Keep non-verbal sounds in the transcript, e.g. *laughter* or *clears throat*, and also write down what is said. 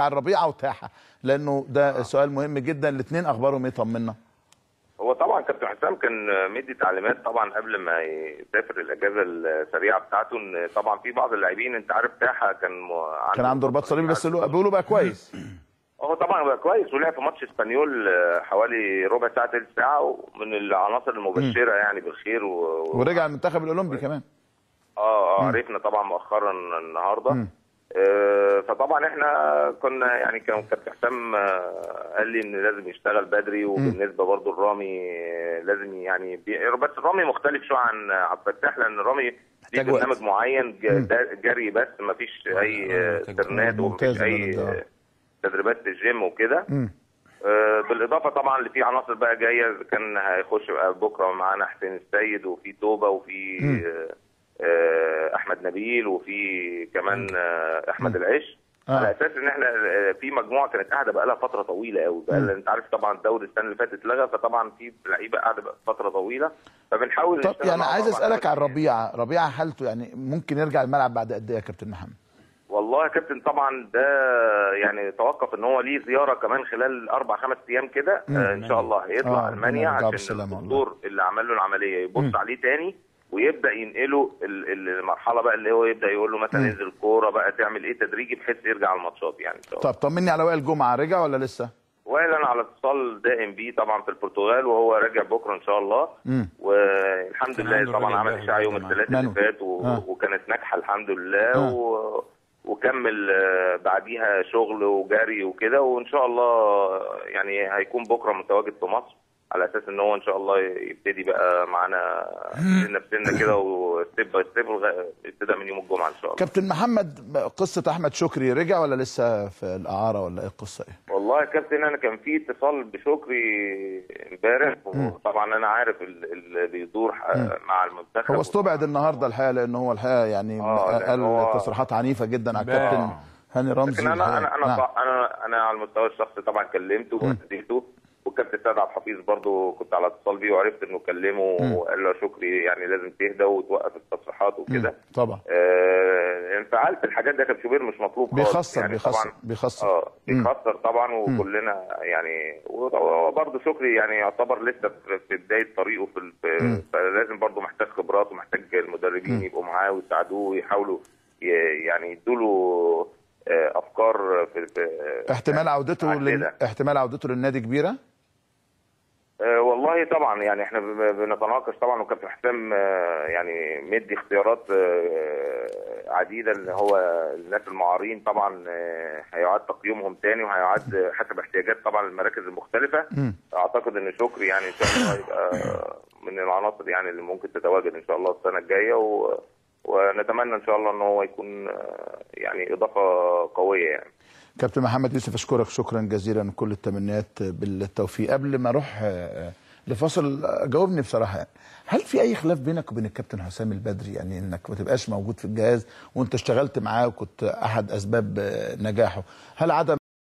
على الربيعه وتاحه لأنه ده سؤال مهم جدا. الاثنين اخبارهم إيه طمنا. هو طبعا كابتن حسام كان مدي تعليمات طبعا قبل ما يسافر الاجازه السريعة بتاعته إن طبعا في بعض اللاعبين أنت عارف تاحة كان م- كان عنده رباط صليبي بس بيقولوا بقى كويس. *clears throat* هو طبعا بقى كويس ولعب في ماتش إسبانيول آه، حوالي ربع ساعة ثلث ساعة من العناصر المبشرة يعني بالخير و... ورجع المنتخب الأولمبي كمان. آه آه عرفنا طبعا مؤخرا النهارده. آه فطبعا إحنا كنا يعني كان كابتن حسام آه، قال لي إن لازم يشتغل بدري وبالنسبة برضو لرامي آه، لازم يعني. بس رامي مختلف شوية عن عبد الفتاح لأن رامي ليه محتاج وقت. برنامج معين جري بس ما فيش أي آه، ترنات ومفيش أي. آه، تدريبات في الجيم وكده. آه، بالإضافة طبعا اللي في عناصر بقى جاية كان هيخش بكرة معانا حسين السيد وفي توبة وفي آه، آه، أحمد نبيل وفي كمان آه، أحمد العش آه. على أساس إن إحنا آه، في مجموعة كانت قاعدة بقى لها فترة طويلة قوي بقى أنت عارف طبعا الدوري السنة اللي فاتت اتلغى فطبعا في لعيبة قاعدة بقى فترة طويلة. فبنحاول طب يعني عايز أسألك عن ربيعه ربيعه حالته يعني ممكن يرجع الملعب بعد قد إيه يا كابتن محمد؟ والله يا كابتن طبعا ده يعني توقف إن هو ليه زيارة كمان خلال أربع خمس أيام كده. آه إن شاء الله هيطلع آه، ألمانيا عشان. الدكتور اللي عمل له العملية. يبص عليه تاني ويبدأ ينقله ال- ال- المرحلة بقى اللي هو يبدأ يقول له مثلا انزل كورة بقى تعمل إيه تدريجي بحيث يرجع الماتشات يعني ان شاء الله طب طمني على وائل جمعة رجع ولا لسه وائل أنا على اتصال دائم بيه طبعا في البرتغال وهو راجع بكرة إن شاء الله مم. والحمد لله طبعا عمل بقى إشاعة يوم. الثلاثاء؟ اللي فات و... آه. وكانت ناجحة الحمد لله آه. و... وكمل آه، بعديها شغل وجري وكده وإن شاء الله آه، يعني هيكون بكرة متواجد في مصر على أساس إن هو إن شاء الله يبتدي بقى معانا سنة بسنة كده و step by step ابتداء من يوم الجمعة إن شاء الله. كابتن محمد قصة أحمد شكري رجع ولا لسه في الإعارة ولا إيه القصة إيه؟ والله يا كابتن أنا كان في اتصال بشكري امبارح وطبعا أنا عارف ال- اللي بيدور مع المنتخب هو استبعد النهارده الحقيقة لأن هو الحقيقة يعني آه، قال هو- تصريحات عنيفة جدا على. الكابتن هاني رمزي. لكن أنا أنا أنا نعم. أنا أنا على المستوى الشخصي طبعا كلمته واديته سيد عبد الحفيظ برضو كنت على اتصال بيه وعرفت إنه كلمه وقال له شكري يعني لازم تهدى وتوقف التصريحات وكده. طبعا. آه انفعلت الحاجات دي يا كابتن شوبير مش مطلوب خالص بيخسر يعني بيخسر طبعا. بيخسر. آه بيخسر طبعا وكلنا يعني وبرضه شكري يعني يعتبر لسه في- بداية طريقه في فلازم برضه محتاج خبرات ومحتاج المدربين يبقوا معاه ويساعدوه ويحاولوا يعني يدوا له أفكار في, احتمال عودته لل... احتمال عودته للنادي كبيرة؟ آه، والله طبعا يعني إحنا بنتناقش طبعا وكابتن حسام آه، يعني مدي اختيارات آه، عديدة ان هو الناس المعارين طبعا آه، هيعاد تقييمهم تاني وهيعاد حسب احتياجات طبعا المراكز المختلفة. أعتقد إن شكري يعني إن شاء الله هيبقى من العناصر يعني اللي ممكن تتواجد إن شاء الله السنة الجاية و ونتمنى إن شاء الله إن هو يكون يعني إضافة قوية يعني. كابتن محمد يوسف أشكرك شكرا جزيلا كل التمنيات بالتوفيق. قبل ما أروح لفاصل جاوبني بصراحة يعني. هل في أي خلاف بينك وبين الكابتن حسام البدري يعني إنك ما تبقاش موجود في الجهاز وأنت اشتغلت معاه وكنت أحد أسباب نجاحه هل عدم